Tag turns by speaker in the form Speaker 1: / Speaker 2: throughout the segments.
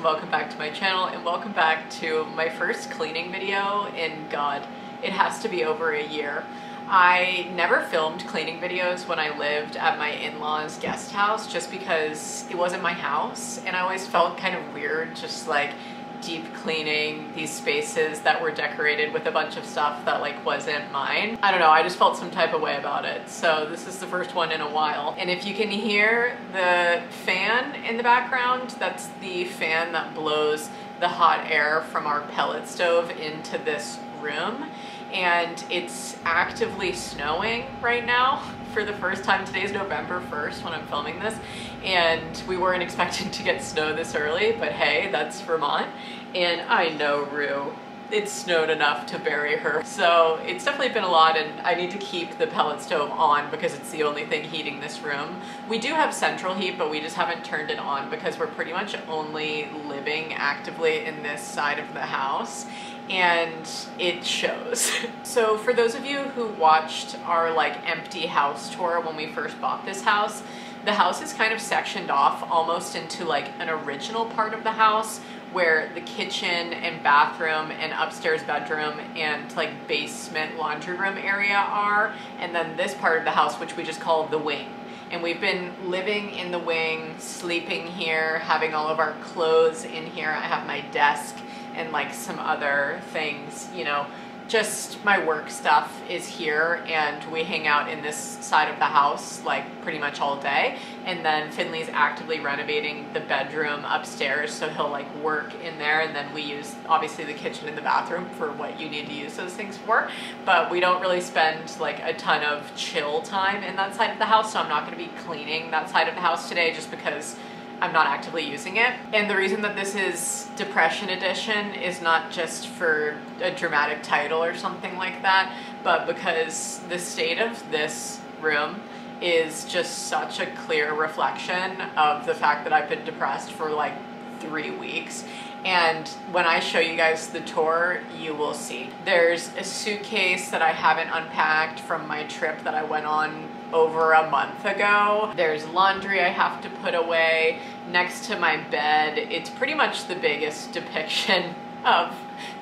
Speaker 1: and welcome back to my channel and welcome back to my first cleaning video in God, it has to be over a year. I never filmed cleaning videos when I lived at my in-laws guest house just because it wasn't my house and I always felt kind of weird just like deep cleaning these spaces that were decorated with a bunch of stuff that like wasn't mine. I don't know, I just felt some type of way about it. So this is the first one in a while. And if you can hear the fan in the background, that's the fan that blows the hot air from our pellet stove into this room. And it's actively snowing right now for the first time. Today's November 1st when I'm filming this and we weren't expecting to get snow this early, but hey, that's Vermont. And I know Rue, it snowed enough to bury her. So it's definitely been a lot and I need to keep the pellet stove on because it's the only thing heating this room. We do have central heat, but we just haven't turned it on because we're pretty much only living actively in this side of the house and it shows. so for those of you who watched our like empty house tour when we first bought this house, the house is kind of sectioned off almost into like an original part of the house where the kitchen and bathroom and upstairs bedroom and like basement laundry room area are and then this part of the house which we just call the wing. And we've been living in the wing sleeping here having all of our clothes in here. I have my desk and like some other things, you know, just my work stuff is here and we hang out in this side of the house like pretty much all day. And then Finley's actively renovating the bedroom upstairs so he'll like work in there. And then we use obviously the kitchen and the bathroom for what you need to use those things for. But we don't really spend like a ton of chill time in that side of the house so I'm not going to be cleaning that side of the house today just because I'm not actively using it. And the reason that this is Depression Edition is not just for a dramatic title or something like that, but because the state of this room is just such a clear reflection of the fact that I've been depressed for like three weeks. And when I show you guys the tour, you will see. There's a suitcase that I haven't unpacked from my trip that I went on over a month ago. There's laundry I have to put away next to my bed. It's pretty much the biggest depiction of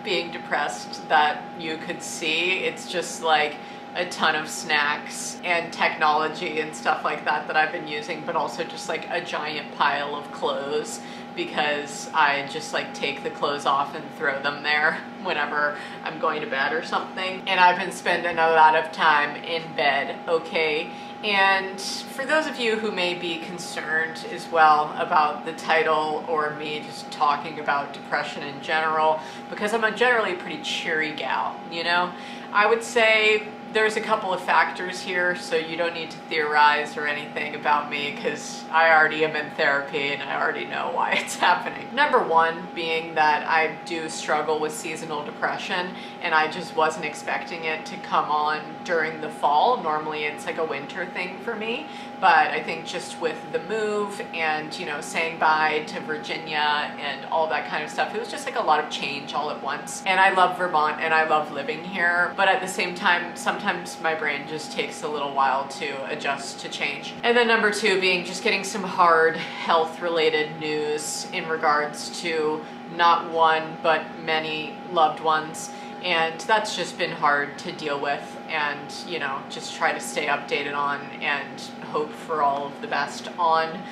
Speaker 1: being depressed that you could see. It's just like a ton of snacks and technology and stuff like that that I've been using, but also just like a giant pile of clothes because I just like take the clothes off and throw them there whenever I'm going to bed or something. And I've been spending a lot of time in bed, okay? And for those of you who may be concerned as well about the title or me just talking about depression in general, because I'm a generally pretty cheery gal, you know, I would say there's a couple of factors here, so you don't need to theorize or anything about me because I already am in therapy and I already know why it's happening. Number one being that I do struggle with seasonal depression and I just wasn't expecting it to come on during the fall. Normally it's like a winter thing for me, but I think just with the move and, you know, saying bye to Virginia and all that kind of stuff, it was just like a lot of change all at once. And I love Vermont and I love living here, but at the same time, sometimes my brain just takes a little while to adjust to change. And then number two being just getting some hard health related news in regards to not one, but many loved ones and that's just been hard to deal with and you know just try to stay updated on and hope for all of the best on.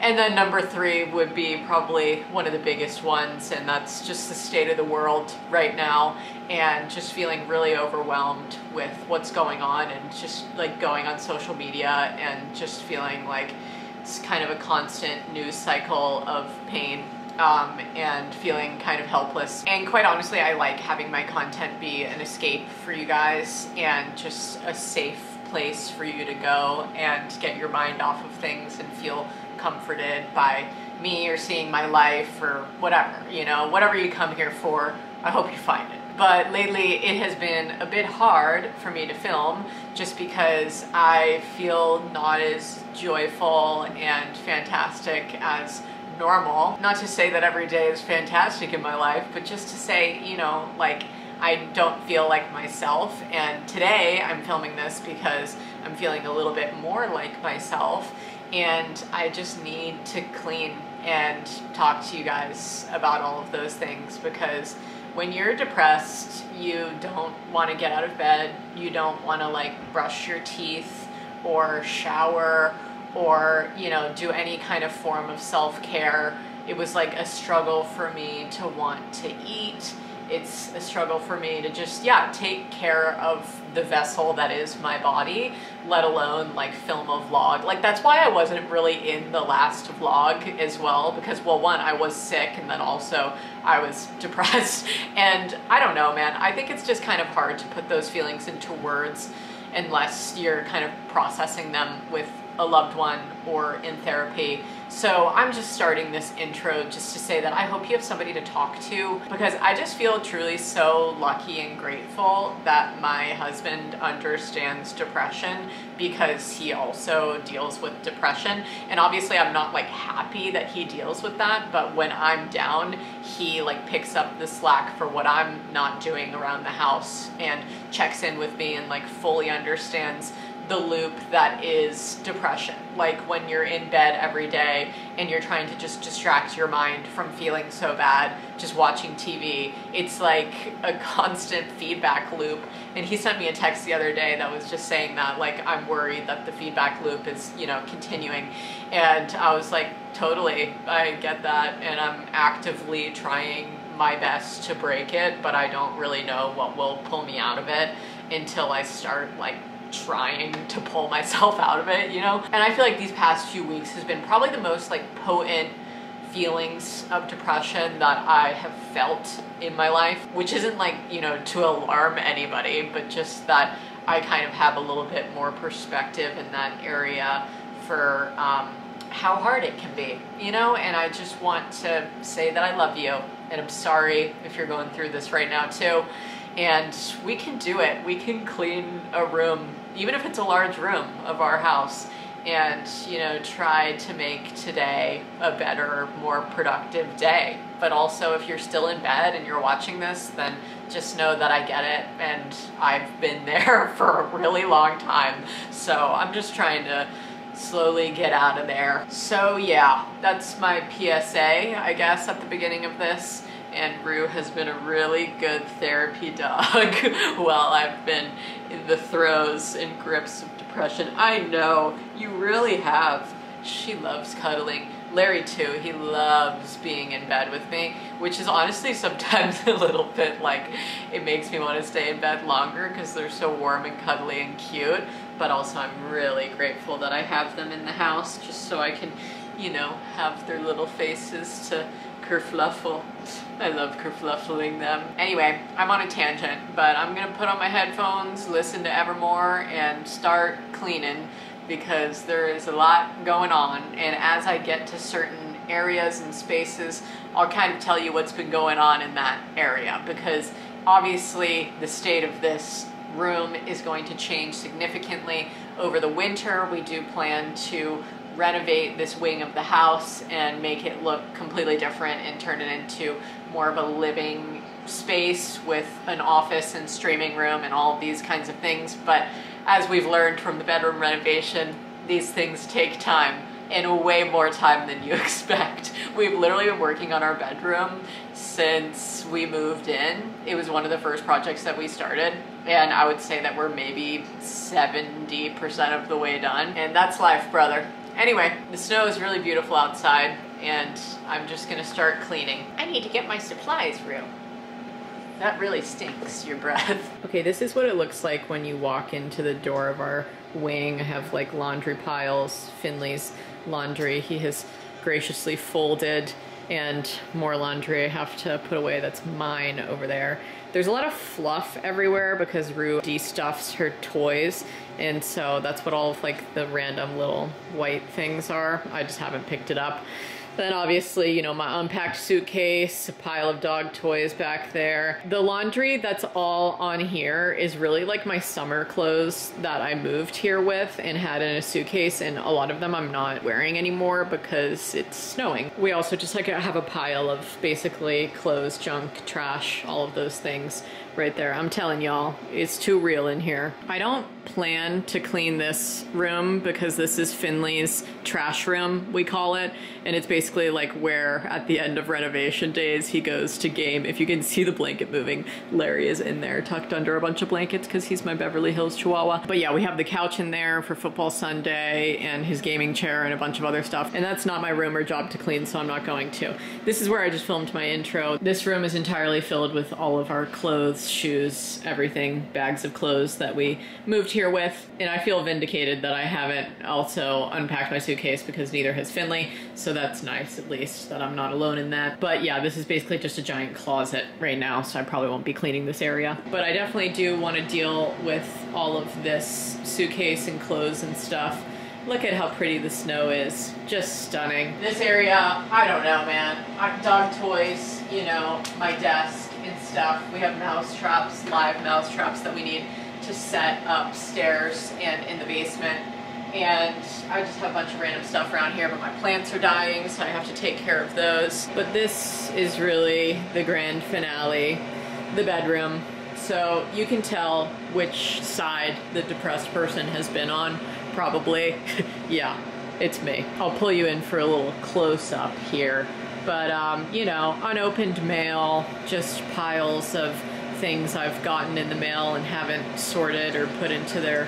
Speaker 1: And then number three would be probably one of the biggest ones and that's just the state of the world right now and just feeling really overwhelmed with what's going on and just like going on social media and just feeling like it's kind of a constant news cycle of pain um, and feeling kind of helpless. And quite honestly, I like having my content be an escape for you guys and just a safe place for you to go and get your mind off of things and feel comforted by me or seeing my life or whatever, you know, whatever you come here for, I hope you find it. But lately it has been a bit hard for me to film just because I feel not as joyful and fantastic as normal. Not to say that every day is fantastic in my life, but just to say, you know, like, I don't feel like myself. And today I'm filming this because I'm feeling a little bit more like myself. And I just need to clean and talk to you guys about all of those things because when you're depressed, you don't want to get out of bed, you don't want to like brush your teeth or shower or, you know, do any kind of form of self-care. It was like a struggle for me to want to eat. It's a struggle for me to just yeah take care of the vessel that is my body let alone like film a vlog. Like that's why i wasn't really in the last vlog as well because well one i was sick and then also i was depressed. And i don't know man i think it's just kind of hard to put those feelings into words unless you're kind of processing them with a loved one or in therapy. So I'm just starting this intro just to say that I hope you have somebody to talk to because I just feel truly so lucky and grateful that my husband understands depression because he also deals with depression. And obviously I'm not like happy that he deals with that, but when I'm down, he like picks up the slack for what I'm not doing around the house and checks in with me and like fully understands the loop that is depression. Like when you're in bed every day and you're trying to just distract your mind from feeling so bad, just watching TV. It's like a constant feedback loop. And he sent me a text the other day that was just saying that, like, I'm worried that the feedback loop is, you know, continuing. And I was like, totally, I get that. And I'm actively trying my best to break it, but I don't really know what will pull me out of it until I start, like, trying to pull myself out of it, you know? And I feel like these past few weeks has been probably the most like potent feelings of depression that I have felt in my life, which isn't like, you know, to alarm anybody, but just that I kind of have a little bit more perspective in that area for um, how hard it can be, you know? And I just want to say that I love you and I'm sorry if you're going through this right now too. And we can do it. We can clean a room even if it's a large room of our house, and you know try to make today a better more productive day. But also if you're still in bed and you're watching this then just know that I get it and I've been there for a really long time. So I'm just trying to slowly get out of there. So yeah that's my PSA I guess at the beginning of this and Rue has been a really good therapy dog while I've been in the throes and grips of depression. I know, you really have. She loves cuddling. Larry too, he loves being in bed with me, which is honestly sometimes a little bit like, it makes me want to stay in bed longer because they're so warm and cuddly and cute, but also I'm really grateful that I have them in the house just so I can, you know, have their little faces to kerfluffle. I love kerfluffling them. Anyway, I'm on a tangent, but I'm gonna put on my headphones, listen to Evermore, and start cleaning because there is a lot going on. And as I get to certain areas and spaces, I'll kind of tell you what's been going on in that area because obviously the state of this room is going to change significantly over the winter. We do plan to renovate this wing of the house and make it look completely different and turn it into more of a living space with an office and streaming room and all these kinds of things. But as we've learned from the bedroom renovation, these things take time and way more time than you expect. We've literally been working on our bedroom since we moved in. It was one of the first projects that we started and I would say that we're maybe 70% of the way done. And that's life, brother. Anyway, the snow is really beautiful outside and I'm just gonna start cleaning. I need to get my supplies room. That really stinks, your breath. Okay, this is what it looks like when you walk into the door of our wing. I have like laundry piles, Finley's laundry. He has graciously folded and more laundry I have to put away that's mine over there. There's a lot of fluff everywhere because Rue destuffs her toys and so that's what all of like the random little white things are. I just haven't picked it up. Then obviously, you know, my unpacked suitcase, a pile of dog toys back there. The laundry that's all on here is really like my summer clothes that I moved here with and had in a suitcase and a lot of them I'm not wearing anymore because it's snowing. We also just like have a pile of basically clothes, junk, trash, all of those things right there. I'm telling y'all, it's too real in here. I don't plan to clean this room because this is Finley's trash room, we call it. And it's basically like where at the end of renovation days he goes to game. If you can see the blanket moving, Larry is in there tucked under a bunch of blankets because he's my Beverly Hills Chihuahua. But yeah, we have the couch in there for football Sunday and his gaming chair and a bunch of other stuff. And that's not my room or job to clean, so I'm not going to. This is where I just filmed my intro. This room is entirely filled with all of our clothes, shoes, everything, bags of clothes that we moved here with. And I feel vindicated that I haven't also unpacked my suitcase because neither has Finley. So that's nice at least that I'm not alone in that. But yeah, this is basically just a giant closet right now. So I probably won't be cleaning this area. But I definitely do want to deal with all of this suitcase and clothes and stuff. Look at how pretty the snow is. Just stunning. This area, I don't know, man. Dog toys, you know, my desk stuff. We have mouse traps, live mouse traps that we need to set upstairs and in the basement. And I just have a bunch of random stuff around here, but my plants are dying, so I have to take care of those. But this is really the grand finale, the bedroom. So you can tell which side the depressed person has been on probably. yeah, it's me. I'll pull you in for a little close up here. But, um, you know, unopened mail, just piles of things I've gotten in the mail and haven't sorted or put into their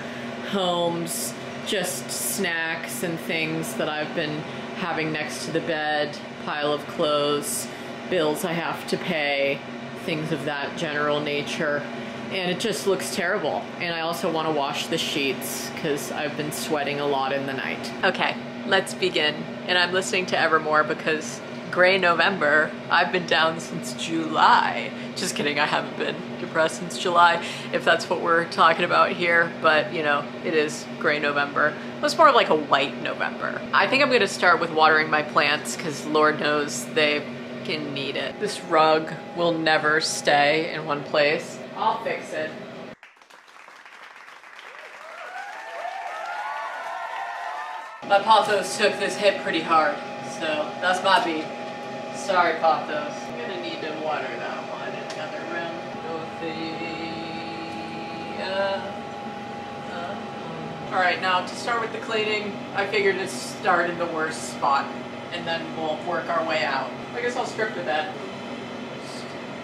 Speaker 1: homes. Just snacks and things that I've been having next to the bed, pile of clothes, bills I have to pay, things of that general nature and it just looks terrible. And I also want to wash the sheets because I've been sweating a lot in the night. Okay, let's begin. And I'm listening to Evermore because gray November, I've been down since July. Just kidding, I haven't been depressed since July, if that's what we're talking about here. But, you know, it is gray November. It's more of like a white November. I think I'm gonna start with watering my plants because Lord knows they can need it. This rug will never stay in one place. I'll fix it. My Pothos took this hit pretty hard, so that's my beat. Sorry, Pothos. I'm gonna need to water that one in the other room. Dorothea. Uh, Alright, now to start with the cleaning, I figured to start in the worst spot, and then we'll work our way out. I guess I'll strip the bed.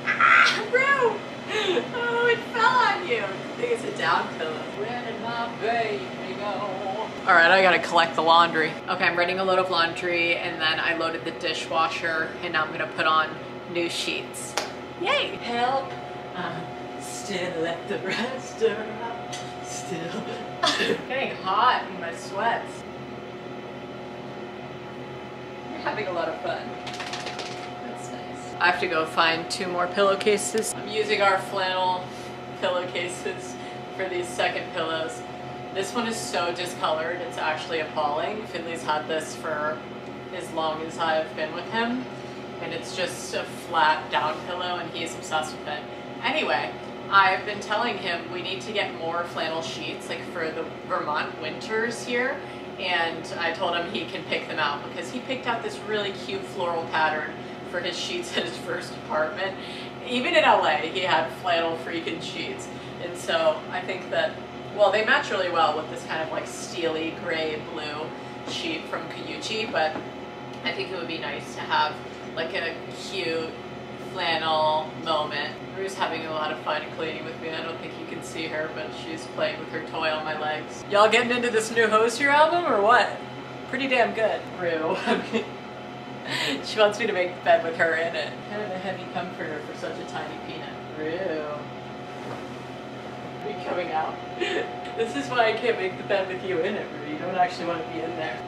Speaker 1: Ah, oh, it fell on you. I think it's a down pillow. Where did my baby go? All right, I gotta collect the laundry. Okay, I'm running a load of laundry and then I loaded the dishwasher and now I'm gonna put on new sheets. Yay! Help! I'm still at the restaurant. Still. Getting hot in my sweats. You're having a lot of fun. That's nice. I have to go find two more pillowcases. I'm using our flannel pillowcases for these second pillows. This one is so discolored, it's actually appalling. Finley's had this for as long as I've been with him, and it's just a flat down pillow, and he's obsessed with it. Anyway, I've been telling him we need to get more flannel sheets, like for the Vermont winters here, and I told him he can pick them out because he picked out this really cute floral pattern for his sheets at his first apartment. Even in LA, he had flannel freaking sheets. And so I think that, well, they match really well with this kind of like steely gray blue sheet from Coyuchi, but I think it would be nice to have like a cute flannel moment. Rue's having a lot of fun cleaning with me. I don't think you can see her, but she's playing with her toy on my legs. Y'all getting into this new Hozier album or what? Pretty damn good. Rue. she wants me to make bed with her in it. Kind of a heavy comforter for such a tiny peanut. Real. Coming out? this is why I can't make the bed with you in it, Rudy. You don't actually want to be in there.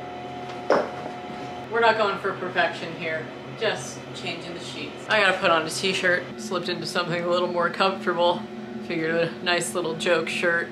Speaker 1: We're not going for perfection here. Just changing the sheets. I gotta put on a t-shirt. Slipped into something a little more comfortable. Figured a nice little joke shirt.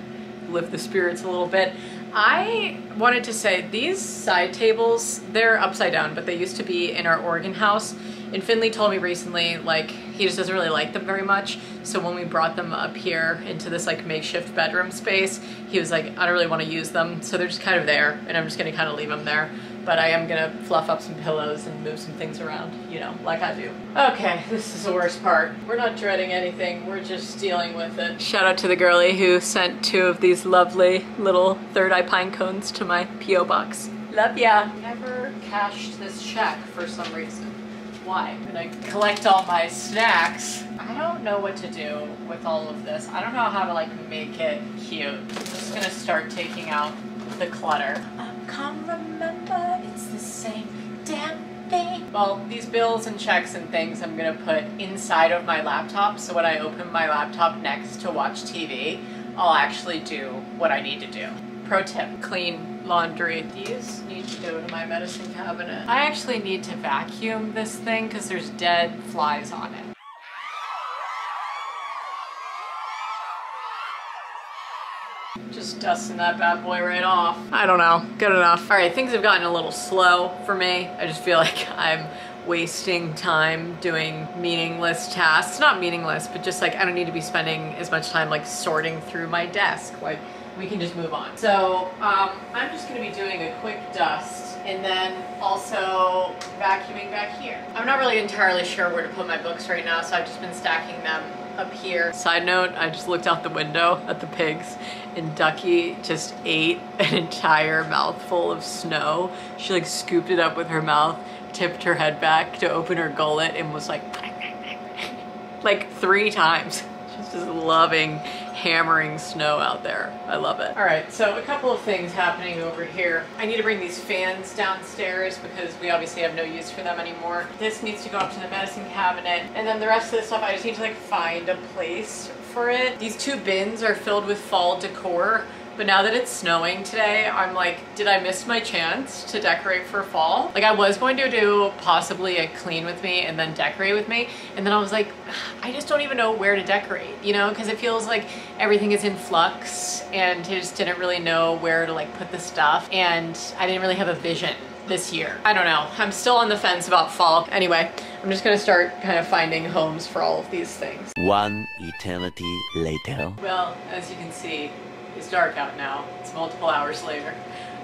Speaker 1: Lift the spirits a little bit. I wanted to say these side tables, they're upside down, but they used to be in our Oregon house. And Finley told me recently, like, he just doesn't really like them very much. So when we brought them up here into this like makeshift bedroom space, he was like, I don't really want to use them. So they're just kind of there and I'm just gonna kind of leave them there but I am gonna fluff up some pillows and move some things around, you know, like I do. Okay, this is the worst part. We're not dreading anything, we're just dealing with it. Shout out to the girlie who sent two of these lovely little third eye pine cones to my P.O. box. Love ya. Never cashed this check for some reason. Why? I'm gonna collect all my snacks. I don't know what to do with all of this. I don't know how to like make it cute. I'm just gonna start taking out the clutter. Um, come remember, it's the same damn thing. Well, these bills and checks and things I'm gonna put inside of my laptop so when I open my laptop next to watch TV, I'll actually do what I need to do. Pro tip, clean laundry. These need to go to my medicine cabinet. I actually need to vacuum this thing because there's dead flies on it. Just dusting that bad boy right off. I don't know, good enough. All right, things have gotten a little slow for me. I just feel like I'm wasting time doing meaningless tasks. Not meaningless, but just like I don't need to be spending as much time like sorting through my desk. Like we can just move on. So um, I'm just gonna be doing a quick dust and then also vacuuming back here. I'm not really entirely sure where to put my books right now, so I've just been stacking them up here. Side note, I just looked out the window at the pigs and Ducky just ate an entire mouthful of snow. She like scooped it up with her mouth, tipped her head back to open her gullet and was like, like three times. She's just loving hammering snow out there. I love it. All right, so a couple of things happening over here. I need to bring these fans downstairs because we obviously have no use for them anymore. This needs to go up to the medicine cabinet. And then the rest of the stuff, I just need to like find a place for it. These two bins are filled with fall decor. But now that it's snowing today, I'm like, did I miss my chance to decorate for fall? Like I was going to do possibly a clean with me and then decorate with me. And then I was like, ah, I just don't even know where to decorate, you know? Cause it feels like everything is in flux and I just didn't really know where to like put the stuff. And I didn't really have a vision this year. I don't know. I'm still on the fence about fall. Anyway, I'm just gonna start kind of finding homes for all of these things.
Speaker 2: One eternity later.
Speaker 1: Well, as you can see, it's dark out now. It's multiple hours later.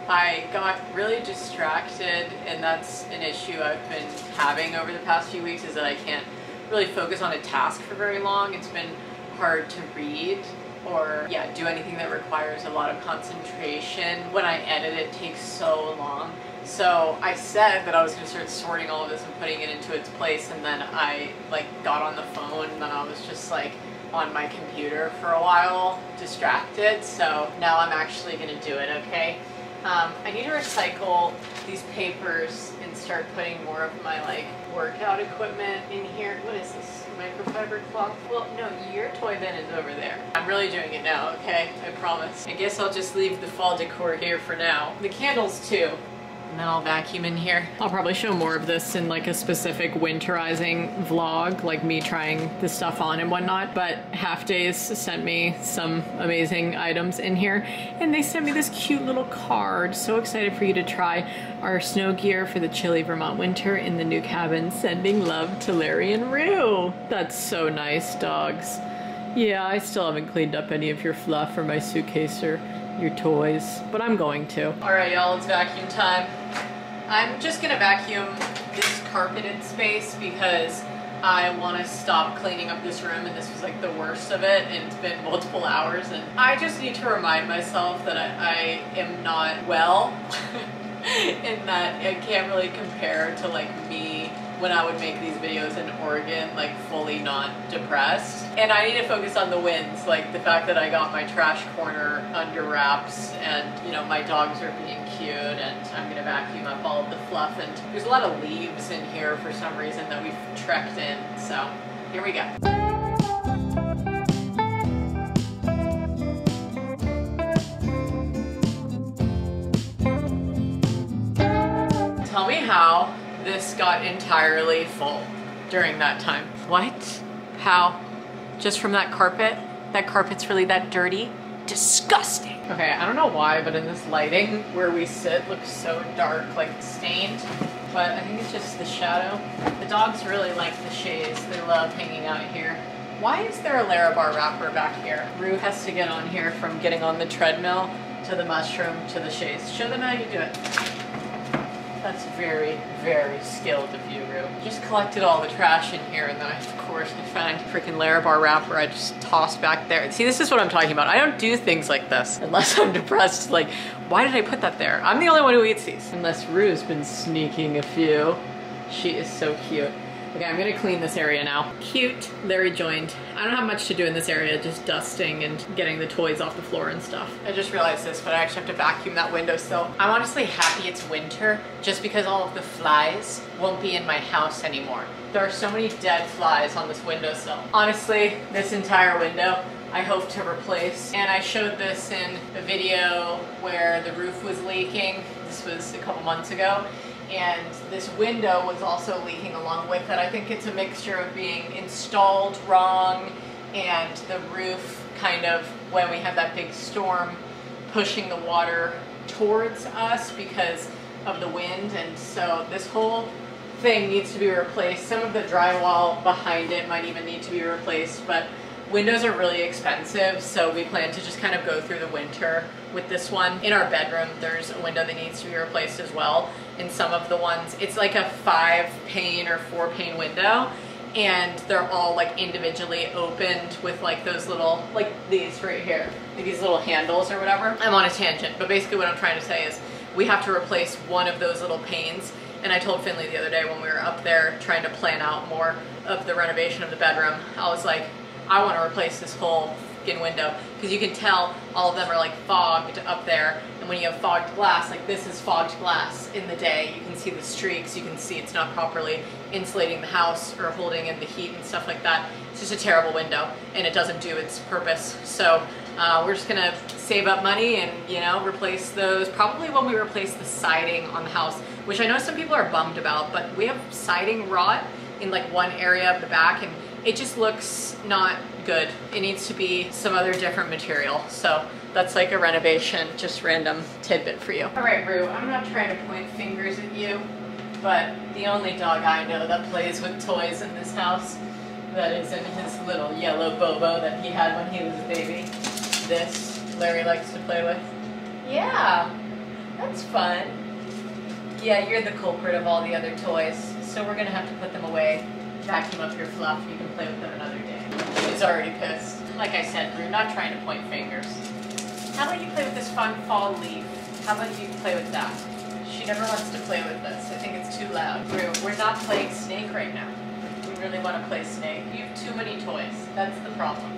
Speaker 1: I got really distracted and that's an issue I've been having over the past few weeks is that I can't really focus on a task for very long. It's been hard to read or yeah, do anything that requires a lot of concentration. When I edit it takes so long. So I said that I was gonna start sorting all of this and putting it into its place and then I like got on the phone and then I was just like on my computer for a while, distracted. So now I'm actually gonna do it, okay? Um, I need to recycle these papers and start putting more of my like workout equipment in here. What is this? Microfiber cloth? Well, no, your toy bin is over there. I'm really doing it now, okay? I promise. I guess I'll just leave the fall decor here for now. The candles too. And then I'll vacuum in here. I'll probably show more of this in like a specific winterizing vlog, like me trying the stuff on and whatnot. But Halfdays sent me some amazing items in here. And they sent me this cute little card. So excited for you to try our snow gear for the chilly Vermont winter in the new cabin. Sending love to Larry and Rue. That's so nice, dogs. Yeah, I still haven't cleaned up any of your fluff or my suitcase or your toys, but I'm going to. All right, y'all, it's vacuum time. I'm just gonna vacuum this carpeted space because I want to stop cleaning up this room and this was like the worst of it and it's been multiple hours and I just need to remind myself that I, I am not well and that I can't really compare to like me when I would make these videos in Oregon, like fully not depressed. And I need to focus on the wins, like the fact that I got my trash corner under wraps and, you know, my dogs are being cute and I'm gonna vacuum up all of the fluff and there's a lot of leaves in here for some reason that we've trekked in. So here we go. Tell me how this got entirely full during that time. What? How? Just from that carpet? That carpet's really that dirty? Disgusting. Okay, I don't know why, but in this lighting where we sit looks so dark, like stained. But I think it's just the shadow. The dogs really like the shades. They love hanging out here. Why is there a Larabar wrapper back here? Rue has to get on here from getting on the treadmill to the mushroom to the shades. Show them how you do it. That's very, very skilled of you, Rue. Just collected all the trash in here and then I, of course I found freaking Larabar wrapper I just tossed back there. See, this is what I'm talking about. I don't do things like this unless I'm depressed. Like, why did I put that there? I'm the only one who eats these. Unless Rue's been sneaking a few. She is so cute. Okay, I'm gonna clean this area now. Cute, Larry joined. I don't have much to do in this area, just dusting and getting the toys off the floor and stuff. I just realized this, but I actually have to vacuum that windowsill. I'm honestly happy it's winter, just because all of the flies won't be in my house anymore. There are so many dead flies on this windowsill. Honestly, this entire window, I hope to replace. And I showed this in a video where the roof was leaking. This was a couple months ago and this window was also leaking along with it. I think it's a mixture of being installed wrong and the roof kind of, when we had that big storm, pushing the water towards us because of the wind. And so this whole thing needs to be replaced. Some of the drywall behind it might even need to be replaced, but windows are really expensive, so we plan to just kind of go through the winter with this one. In our bedroom, there's a window that needs to be replaced as well. In some of the ones, it's like a five pane or four pane window and they're all like individually opened with like those little, like these right here, these little handles or whatever. I'm on a tangent, but basically what I'm trying to say is we have to replace one of those little panes and I told Finley the other day when we were up there trying to plan out more of the renovation of the bedroom, I was like, I want to replace this whole window because you can tell all of them are like fogged up there. And when you have fogged glass like this is fogged glass in the day. You can see the streaks. You can see it's not properly insulating the house or holding in the heat and stuff like that. It's just a terrible window and it doesn't do its purpose. So uh, we're just gonna save up money and you know replace those. Probably when we replace the siding on the house which I know some people are bummed about but we have siding rot in like one area of the back and it just looks not good. It needs to be some other different material. So that's like a renovation, just random tidbit for you. All right, Rue, I'm not trying to point fingers at you, but the only dog I know that plays with toys in this house that is in his little yellow Bobo that he had when he was a baby. This Larry likes to play with. Yeah, that's fun. Yeah, you're the culprit of all the other toys, so we're gonna have to put them away vacuum up your fluff. You can play with them another day. She's already pissed. Like I said, we're not trying to point fingers. How about you play with this fun fall leaf? How about you play with that? She never wants to play with this. I think it's too loud. We're, we're not playing Snake right now. We really want to play Snake. You have too many toys. That's the problem.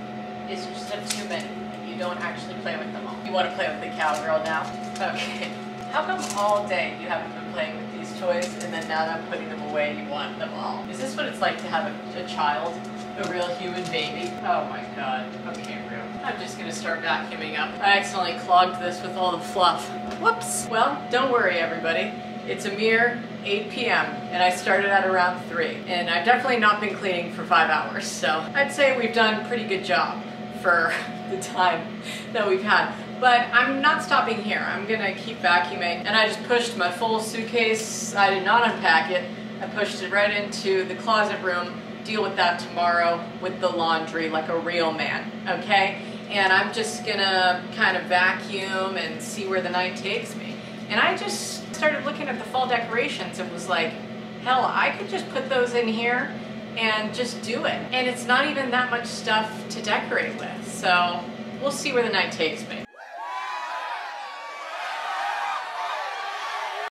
Speaker 1: You just have too many. And you don't actually play with them all. You want to play with the cowgirl now? Okay. How come all day you haven't been playing with these toys and then now that I'm putting them away you want them all? Is this what it's like to have a, a child? A real human baby? Oh my god. Okay, real. I'm just gonna start vacuuming up. I accidentally clogged this with all the fluff. Whoops. Well, don't worry everybody. It's a mere 8 p.m. and I started at around 3 and I've definitely not been cleaning for 5 hours so I'd say we've done a pretty good job for the time that we've had. But I'm not stopping here. I'm gonna keep vacuuming. And I just pushed my full suitcase. I did not unpack it. I pushed it right into the closet room. Deal with that tomorrow with the laundry like a real man, okay? And I'm just gonna kind of vacuum and see where the night takes me. And I just started looking at the fall decorations and was like, hell, I could just put those in here and just do it. And it's not even that much stuff to decorate with. So we'll see where the night takes me.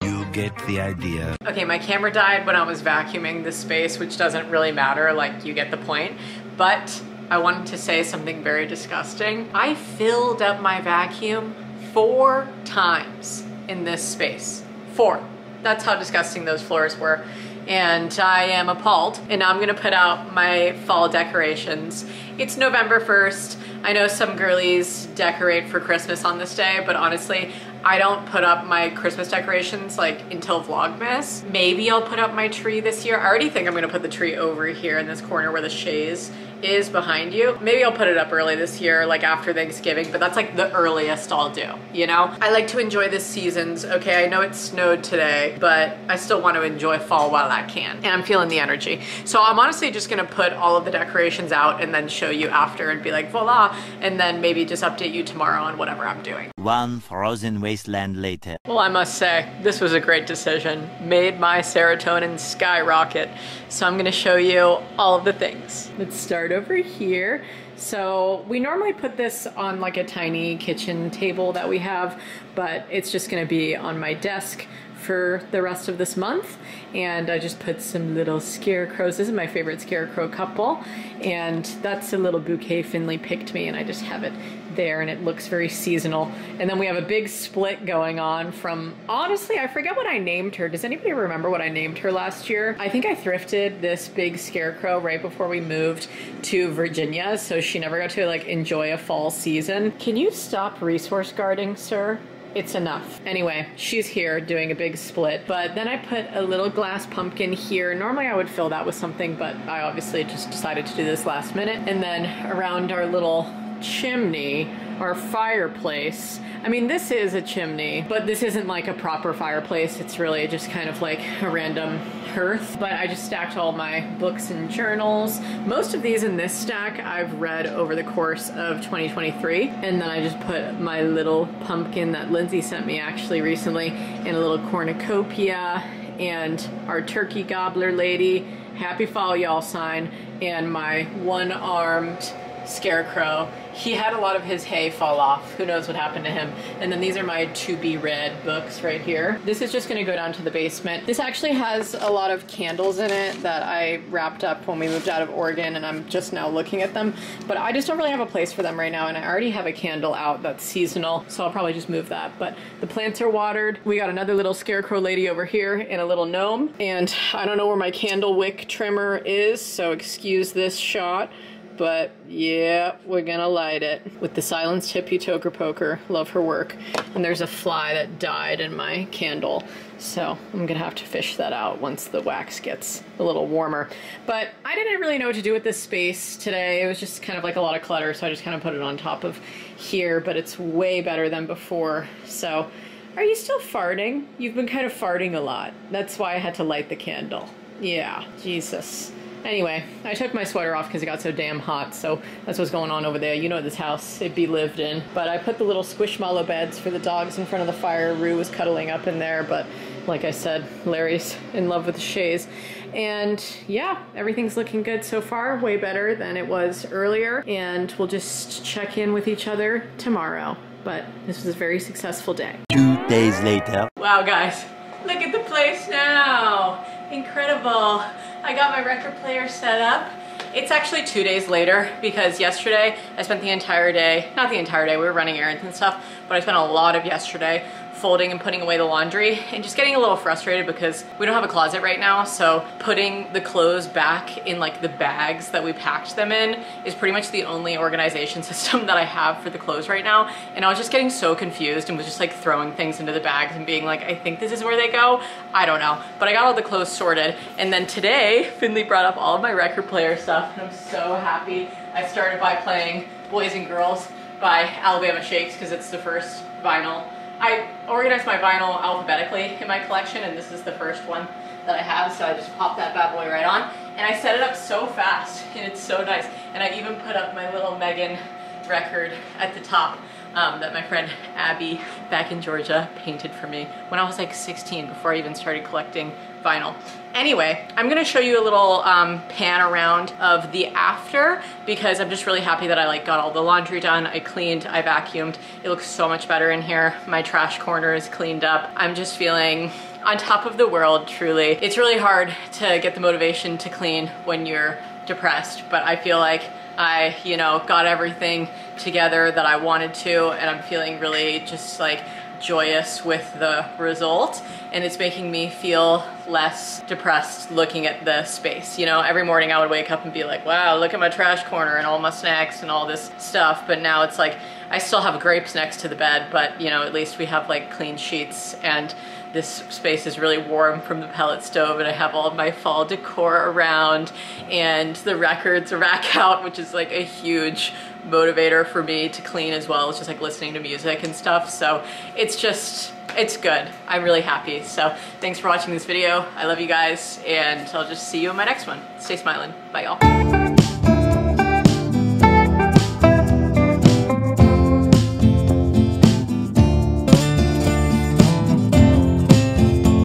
Speaker 2: You get the idea.
Speaker 1: Okay, my camera died when I was vacuuming the space, which doesn't really matter, like you get the point. But I wanted to say something very disgusting. I filled up my vacuum four times in this space. Four. That's how disgusting those floors were. And I am appalled. And now I'm gonna put out my fall decorations. It's November 1st. I know some girlies decorate for Christmas on this day, but honestly, I don't put up my Christmas decorations like until Vlogmas. Maybe I'll put up my tree this year. I already think I'm gonna put the tree over here in this corner where the chaise is behind you. Maybe I'll put it up early this year, like after Thanksgiving, but that's like the earliest I'll do, you know? I like to enjoy the seasons, okay? I know it snowed today, but I still want to enjoy fall while I can. And I'm feeling the energy. So I'm honestly just gonna put all of the decorations out and then show you after and be like, voila, and then maybe just update you tomorrow on whatever I'm doing.
Speaker 2: One frozen wasteland later.
Speaker 1: Well, I must say, this was a great decision. Made my serotonin skyrocket. So I'm gonna show you all of the things. Let's start over here. So we normally put this on like a tiny kitchen table that we have, but it's just gonna be on my desk for the rest of this month. And I just put some little scarecrows. This is my favorite scarecrow couple. And that's a little bouquet Finley picked me and I just have it there and it looks very seasonal. And then we have a big split going on from, honestly, I forget what I named her. Does anybody remember what I named her last year? I think I thrifted this big scarecrow right before we moved to Virginia, so she never got to like enjoy a fall season. Can you stop resource guarding, sir? It's enough. Anyway, she's here doing a big split, but then I put a little glass pumpkin here. Normally I would fill that with something, but I obviously just decided to do this last minute. And then around our little chimney or fireplace. I mean, this is a chimney, but this isn't like a proper fireplace. It's really just kind of like a random hearth. But I just stacked all my books and journals. Most of these in this stack I've read over the course of 2023. And then I just put my little pumpkin that Lindsay sent me actually recently in a little cornucopia and our turkey gobbler lady, happy fall y'all sign, and my one-armed scarecrow. He had a lot of his hay fall off. Who knows what happened to him. And then these are my to be read books right here. This is just gonna go down to the basement. This actually has a lot of candles in it that I wrapped up when we moved out of Oregon and I'm just now looking at them. But I just don't really have a place for them right now and I already have a candle out that's seasonal. So I'll probably just move that. But the plants are watered. We got another little scarecrow lady over here and a little gnome. And I don't know where my candle wick trimmer is, so excuse this shot but yeah, we're gonna light it with the silenced Hippie Toker Poker. Love her work. And there's a fly that died in my candle, so I'm gonna have to fish that out once the wax gets a little warmer. But I didn't really know what to do with this space today. It was just kind of like a lot of clutter, so I just kind of put it on top of here, but it's way better than before. So, are you still farting? You've been kind of farting a lot. That's why I had to light the candle. Yeah, Jesus. Anyway, I took my sweater off because it got so damn hot, so that's what's going on over there. You know this house, it be lived in. But I put the little squishmallow beds for the dogs in front of the fire. Rue was cuddling up in there, but like I said, Larry's in love with the chaise. And yeah, everything's looking good so far, way better than it was earlier. And we'll just check in with each other tomorrow. But this was a very successful day.
Speaker 2: Two days later.
Speaker 1: Wow, guys, look at the place now. Incredible. I got my record player set up. It's actually two days later because yesterday I spent the entire day, not the entire day, we were running errands and stuff, but I spent a lot of yesterday folding and putting away the laundry and just getting a little frustrated because we don't have a closet right now. So putting the clothes back in like the bags that we packed them in is pretty much the only organization system that I have for the clothes right now. And I was just getting so confused and was just like throwing things into the bags and being like, I think this is where they go. I don't know. But I got all the clothes sorted. And then today, Finley brought up all of my record player stuff and I'm so happy. I started by playing Boys and Girls by Alabama Shakes because it's the first vinyl I organized my vinyl alphabetically in my collection and this is the first one that I have so I just popped that bad boy right on. And I set it up so fast and it's so nice. And I even put up my little Meghan record at the top um, that my friend Abby back in Georgia painted for me when I was like 16 before I even started collecting vinyl. Anyway, I'm gonna show you a little um, pan around of the after because I'm just really happy that I like got all the laundry done. I cleaned, I vacuumed. It looks so much better in here. My trash corner is cleaned up. I'm just feeling on top of the world, truly. It's really hard to get the motivation to clean when you're depressed, but I feel like I, you know, got everything together that I wanted to and I'm feeling really just like joyous with the result and it's making me feel less depressed looking at the space. You know, every morning I would wake up and be like, wow, look at my trash corner and all my snacks and all this stuff. But now it's like, I still have grapes next to the bed, but you know, at least we have like clean sheets and this space is really warm from the pellet stove and I have all of my fall decor around and the records rack out, which is like a huge motivator for me to clean as well as just like listening to music and stuff. So it's just, it's good. I'm really happy. So thanks for watching this video. I love you guys and I'll just see you in my next one. Stay smiling. Bye y'all.